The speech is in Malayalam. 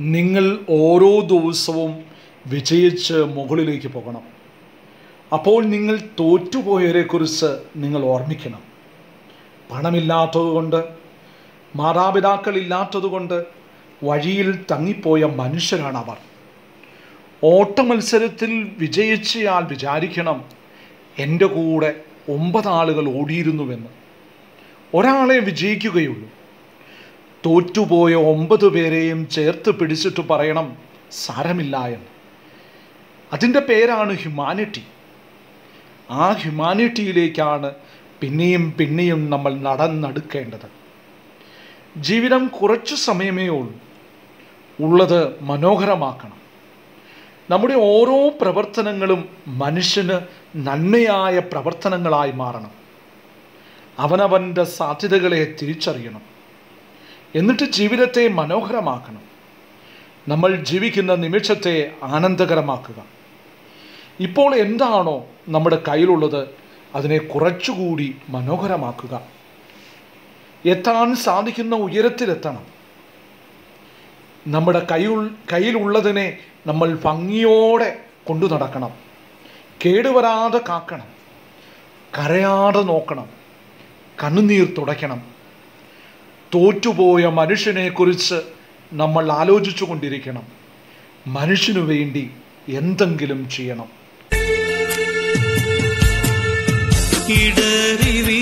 നിങ്ങൾ ഓരോ ദിവസവും വിജയിച്ച് മുകളിലേക്ക് പോകണം. അപ്പോൾ നിങ്ങൾ തോറ്റുപോയവരെക്കുറിച്ച് നിങ്ങൾ ഓർമ്മിക്കണം. പണമില്ലാത്തതുകൊണ്ട് മാതാപിതാക്കളില്ലാത്തതുകൊണ്ട് വഴിയിൽ തങ്ങിപ്പോയ മനുഷ്യരാണ് അവർ ഓട്ടമത്സരത്തിൽ വിജയിച്ചയാൾ വിചാരിക്കണം എന്റെ കൂടെ ഒമ്പത് ആളുകൾ ഓടിയിരുന്നുവെന്ന്. ഒരാളെ വിജയിക്കുകയുള്ളൂ. തോറ്റുപോയ ഒമ്പത് പേരെയും ചേർത്ത് പിടിച്ചിട്ട് പറയണം സാരമില്ല എന്ന്. അതിന്റെ പേരാണ് ഹ്യൂമാനിറ്റി. ആ ഹ്യൂമാനിറ്റിയിലേക്കാണ് പിന്നെയും പിന്നെയും നമ്മൾ നടന്നെടുക്കേണ്ടത്. ജീവിതം കുറച്ചു സമയമേ ഉള്ളൂ. ഉള്ളത് മനോഹരമാക്കണം. നമ്മുടെ ഓരോ പ്രവർത്തനങ്ങളും മനുഷ്യന് നന്മയായ പ്രവർത്തനങ്ങളായി മാറണം. അവനവന്റെ സാധ്യതകളെ തിരിച്ചറിയണം. എന്നിട്ട് ജീവിതത്തെ മനോഹരമാക്കണം. നമ്മൾ ജീവിക്കുന്ന നിമിഷത്തെ ആനന്ദകരമാക്കുക. ഇപ്പോൾ എന്താണോ നമ്മുടെ കയ്യിലുള്ളത് അതിനെ കുറച്ചുകൂടി മനോഹരമാക്കുക. എത്താൻ സാധിക്കുന്ന ഉയരത്തിലെത്തണം. നമ്മുടെ കയ്യിൽ കയ്യിലുള്ളതിനെ നമ്മൾ ഭംഗിയോടെ കൊണ്ടു നടക്കണം. കേടുവരാതെ കാക്കണം. കരയാതെ നോക്കണം. കണ്ണുനീർ തുടയ്ക്കണം. തോറ്റുപോയ മനുഷ്യനെക്കുറിച്ച് നമ്മൾ ആലോചിച്ചു കൊണ്ടിരിക്കണം. മനുഷ്യനു വേണ്ടി എന്തെങ്കിലും ചെയ്യണം. ഇടറി വീഴ